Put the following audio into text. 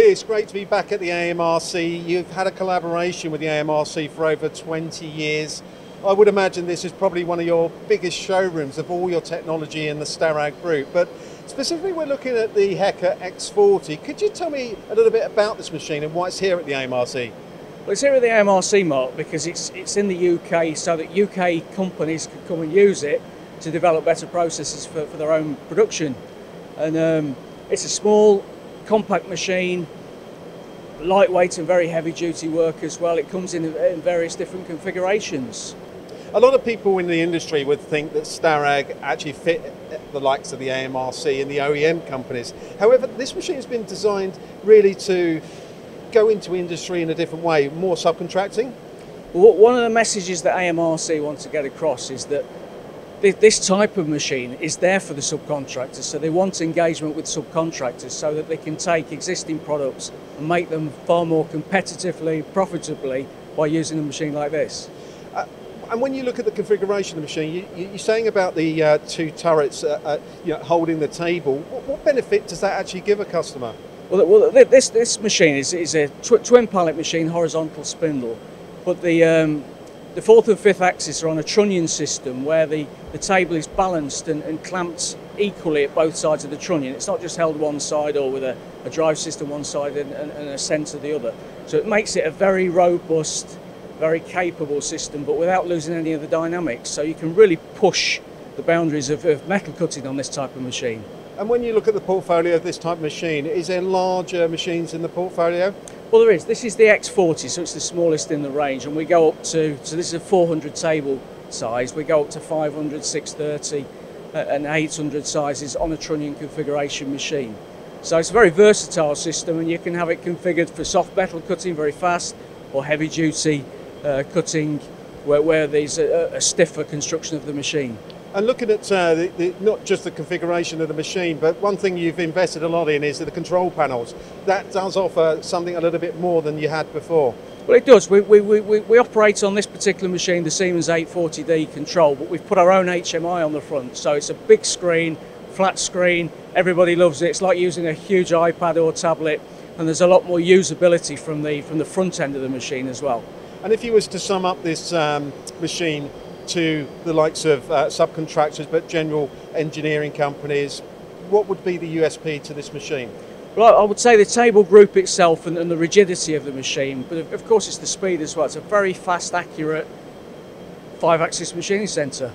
It's great to be back at the AMRC. You've had a collaboration with the AMRC for over 20 years. I would imagine this is probably one of your biggest showrooms of all your technology in the Starrag group. But specifically, we're looking at the Heckert X40. Could you tell me a little bit about this machine and why it's here at the AMRC? Well, it's here at the AMRC, Mark, because it's, it's in the UK so that UK companies can come and use it to develop better processes for, for their own production. And um, it's a small, compact machine, lightweight and very heavy duty work as well. It comes in, in various different configurations. A lot of people in the industry would think that Starrag actually fit the likes of the AMRC and the OEM companies. However, this machine has been designed really to go into industry in a different way, more subcontracting. Well, one of the messages that AMRC wants to get across is that this type of machine is there for the subcontractors, so they want engagement with subcontractors so that they can take existing products and make them far more competitively, profitably by using a machine like this. Uh, and when you look at the configuration of the machine, you, are saying about the uh, two turrets uh, uh, you know, holding the table. What, what, benefit does that actually give a customer? Well, well this, this machine is, is a tw twin pallet machine, horizontal spindle, but the um, the fourth and fifth axis are on a trunnion system where the, the table is balanced and, and clamped equally at both sides of the trunnion. It's not just held one side or with a, a drive system one side and, and, and a centre the other. So it makes it a very robust, very capable system, but without losing any of the dynamics. So you can really push the boundaries of, of metal cutting on this type of machine. And when you look at the portfolio of this type of machine, is there larger machines in the portfolio? Well, there is. This is the X40, so it's the smallest in the range, and we go up to, so this is a 400 table size, we go up to 500, 630, uh, and 800 sizes on a trunnion configuration machine. So it's a very versatile system, and you can have it configured for soft metal cutting very fast, or heavy duty uh, cutting where, where there's a, a stiffer construction of the machine. And looking at uh, the, the, not just the configuration of the machine, but one thing you've invested a lot in is the control panels. That does offer something a little bit more than you had before. Well, it does. We, we, we, we operate on this particular machine, the Siemens 840D control, but we've put our own HMI on the front. So it's a big screen, flat screen. Everybody loves it. It's like using a huge iPad or tablet, and there's a lot more usability from the, from the front end of the machine as well. And if you was to sum up this um, machine to the likes of uh, subcontractors but general engineering companies, what would be the USP to this machine? Well, I would say the table group itself and, and the rigidity of the machine, but of, course it's the speed as well. It's a very fast, accurate five-axis machining centre.